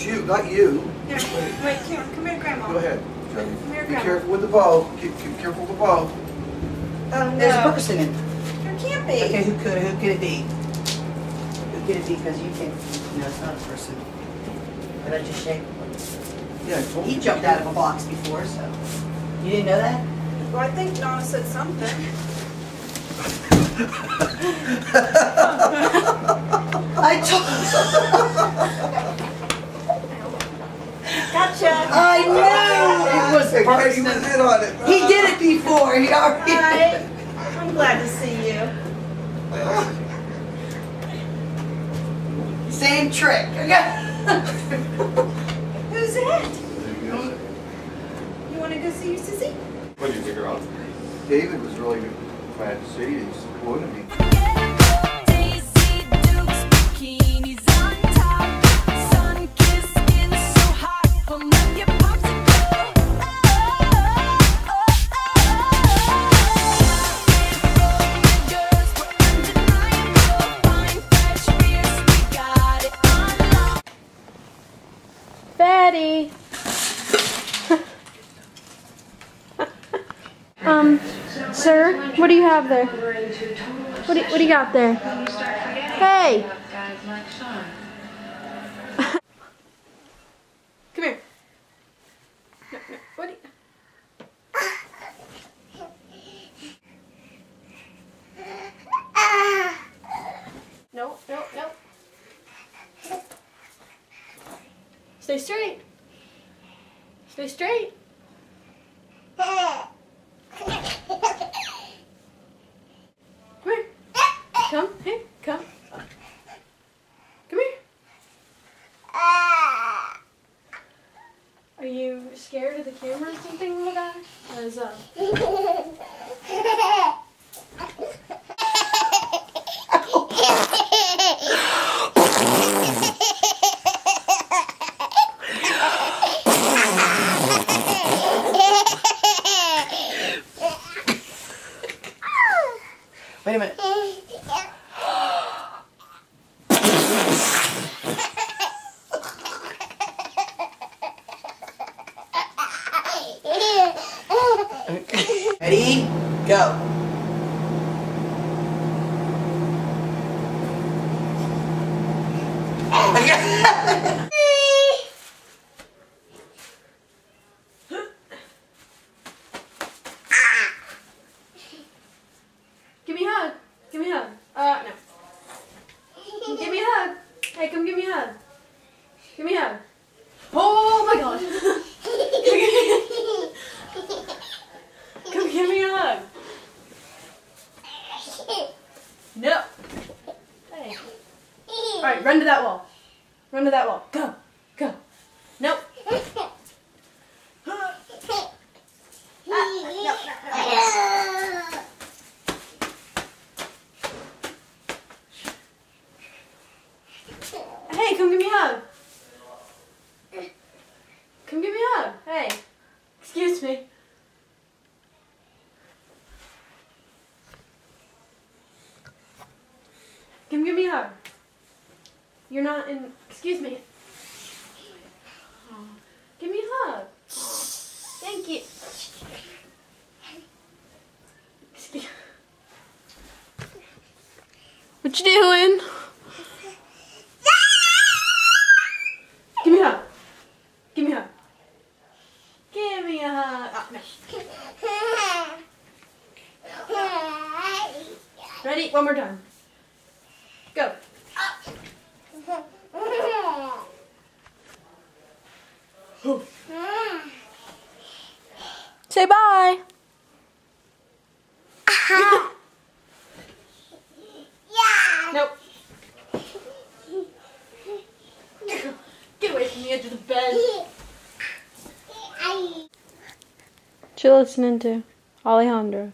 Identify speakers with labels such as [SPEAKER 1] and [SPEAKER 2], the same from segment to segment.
[SPEAKER 1] Not you, not you.
[SPEAKER 2] Here, wait, here, come here, Grandma.
[SPEAKER 1] Go ahead. Jody.
[SPEAKER 2] Come here,
[SPEAKER 1] Be
[SPEAKER 2] Grandma.
[SPEAKER 1] careful with the bow. Keep, keep careful with the bow.
[SPEAKER 2] Oh,
[SPEAKER 3] There's a
[SPEAKER 2] no.
[SPEAKER 3] person in.
[SPEAKER 2] There can't be.
[SPEAKER 3] Okay, who could, who could it be? Who could it be? Because you can't, no, it's not a person. Did I just shake?
[SPEAKER 1] Yeah, I told
[SPEAKER 3] He
[SPEAKER 1] you.
[SPEAKER 3] jumped out of a box before, so. You didn't know that?
[SPEAKER 2] Well, I think Donna said something.
[SPEAKER 3] I told. I knew it was a
[SPEAKER 1] Hey, he
[SPEAKER 3] person.
[SPEAKER 1] on it.
[SPEAKER 3] He did it before. He already.
[SPEAKER 2] Hi. I'm glad to see you.
[SPEAKER 3] Same trick.
[SPEAKER 2] Who's it? You want to go see your sissy?
[SPEAKER 4] What did you figure out?
[SPEAKER 1] David was really glad to see you. He supported me.
[SPEAKER 5] Daisy Dukes bikinis on
[SPEAKER 6] um, sir, what do you have there? What do, what do you got there? Hey! Come here. No, no, what do you... No, no, no. Stay straight. Stay straight. Come here. Come, here, come. Come here. Are you scared of the camera or something, little guy? Cause, uh,
[SPEAKER 3] Wait a minute. Ready? Go.
[SPEAKER 6] give me a hug. Give me a hug. Uh, no. Give me a hug. Hey, come give me a hug. Give me a hug. Oh my god. come give me a hug. No. Hey. Alright, run to that wall. Run to that wall. Go. Go. Nope. Uh, hey, come give me a hug. Come give me a hug. Hey. Excuse me. Come give me a hug. You're not in. Excuse me. Give me a hug. Thank you. What you doing? Give me a hug. Give me a hug. Give me a hug. Oh, no. Ready? One more time. Say bye. nope. Get away from the edge of the bed. What you listening to? Alejandro.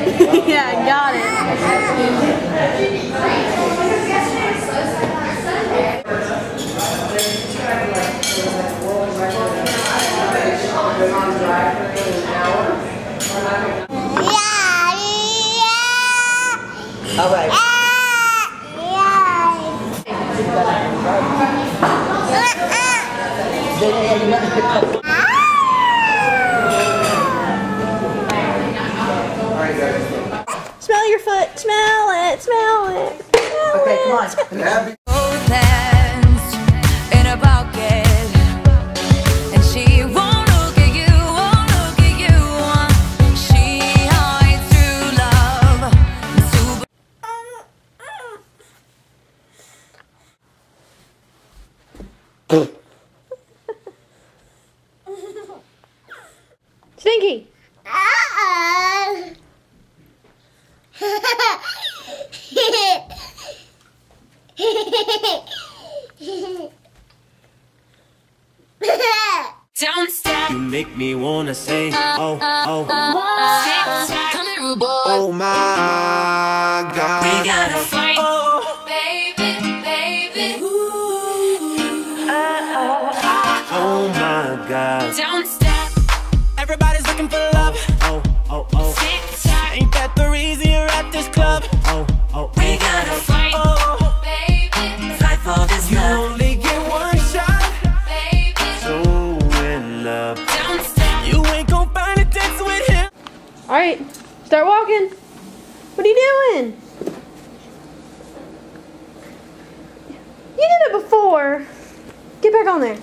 [SPEAKER 6] yeah, I got it. Yeah!
[SPEAKER 3] All right.
[SPEAKER 6] Smell Smell
[SPEAKER 4] make me wanna say, oh, oh. oh.
[SPEAKER 5] Come here, rude boy.
[SPEAKER 4] Oh my God.
[SPEAKER 5] We gotta fight, oh, baby, baby. Uh, uh, uh.
[SPEAKER 4] Oh my God.
[SPEAKER 5] Don't stop.
[SPEAKER 4] Everybody's looking for love. Oh, oh, oh.
[SPEAKER 5] Tick tock.
[SPEAKER 4] Ain't that the reason you're at this club? Oh, oh, oh.
[SPEAKER 5] We gotta fight,
[SPEAKER 6] All right. Start walking. What are you doing? You did it before. Get back on there.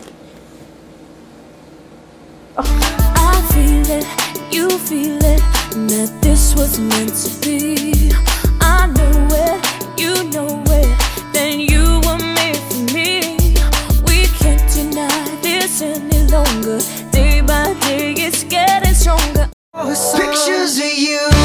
[SPEAKER 5] I feel it, you feel it, that this was meant to be. I know it, you know it, then you were made for me. We can't deny this any longer.
[SPEAKER 4] Pictures of you